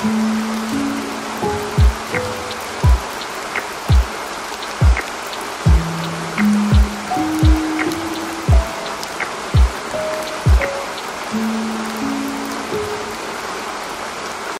Mm-hmm.